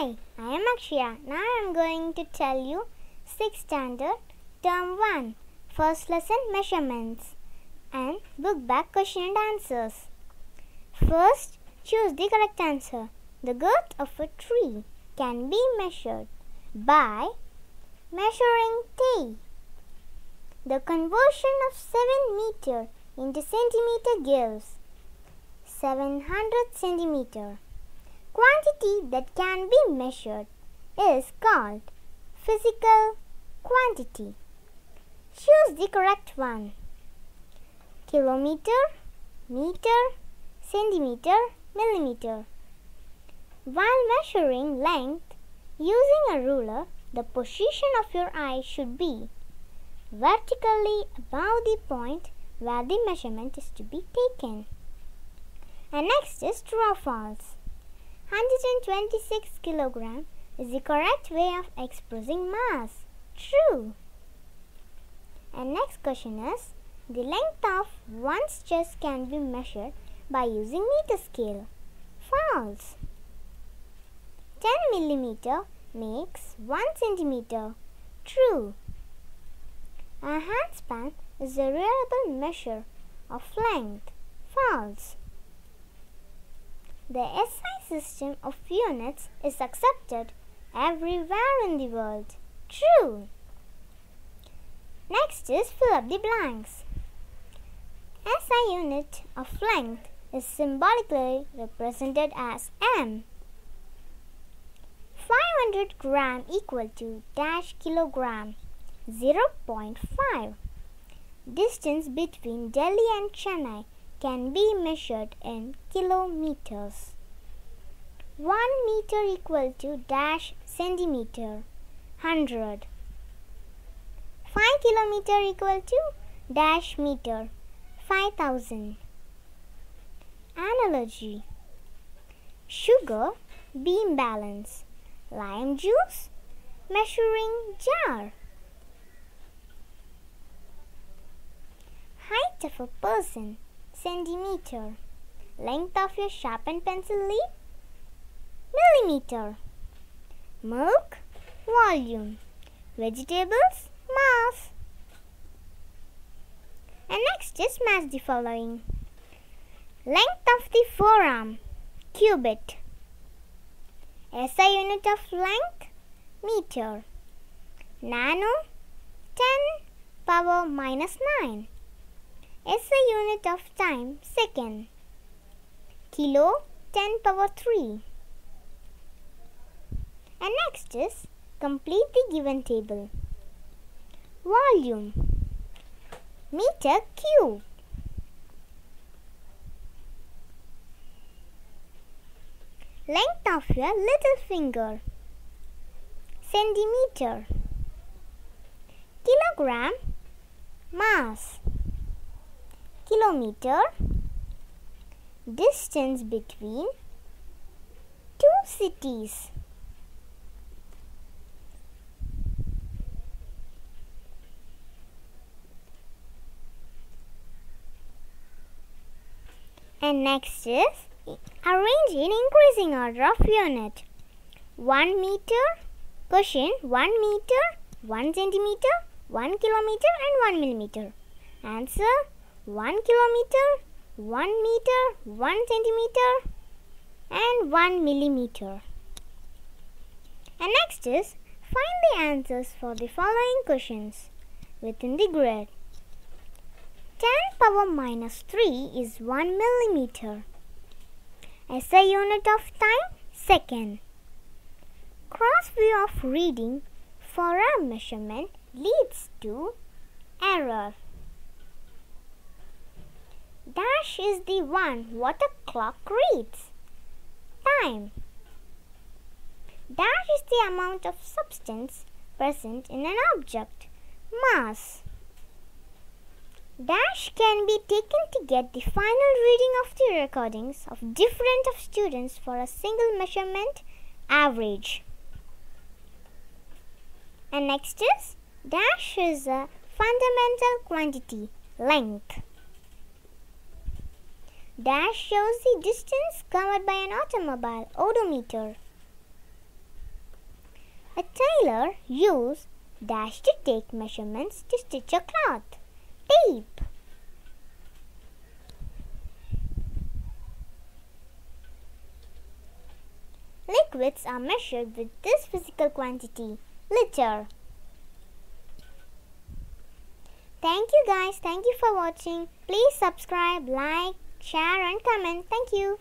Hi, I am Akshaya. Now I am going to tell you 6th standard term 1 first lesson measurements and book back question and answers. First, choose the correct answer. The girth of a tree can be measured by measuring T. The conversion of 7 meter into centimeter gives 700 centimeter. Quantity that can be measured is called physical quantity. Choose the correct one. Kilometer, meter, centimeter, millimeter. While measuring length using a ruler, the position of your eye should be vertically above the point where the measurement is to be taken. And next is true or false. 126 kilogram is the correct way of expressing mass. True. And next question is the length of one's chest can be measured by using meter scale. False. 10 millimeter makes 1 centimeter. True. A handspan is a reliable measure of length. False. The SI system of units is accepted everywhere in the world. True. Next is fill up the blanks. SI unit of length is symbolically represented as m. 500 gram equal to dash kilogram 0.5. Distance between Delhi and Chennai can be measured in kilometers. 1 meter equal to dash centimeter 100. 5 kilometer equal to dash meter 5000. Analogy Sugar beam balance lime juice measuring jar height of a person centimeter. Length of your sharpened pencil lead millimeter. Milk volume. Vegetables mass. And next just match the following. Length of the forearm cubit. SI unit of length meter. Nano 10 power minus 9. SI unit of time second. Kilo 10 power 3. And next is complete the given table. Volume meter cube. Length of your little finger centimeter. Kilogram mass kilometer distance between two cities. And next is arrange in increasing order of unit. 1 meter question 1 meter 1 centimeter 1 kilometer and 1 millimeter. Answer 1 kilometer 1 meter 1 centimeter and 1 millimeter and next is find the answers for the following questions within the grid 10 power minus 3 is 1 millimeter. SI unit of time second. Cross view of reading for a measurement leads to error. Dash is the one what a clock reads. Time. Dash is the amount of substance present in an object. Mass. Dash can be taken to get the final reading of the recordings of different of students for a single measurement average. And next is dash is a fundamental quantity length. Dash shows the distance covered by an automobile odometer. A tailor uses dash to take measurements to stitch a cloth. Tape. Liquids are measured with this physical quantity, liter. Thank you guys. Thank you for watching. Please subscribe, like, share and comment. Thank you.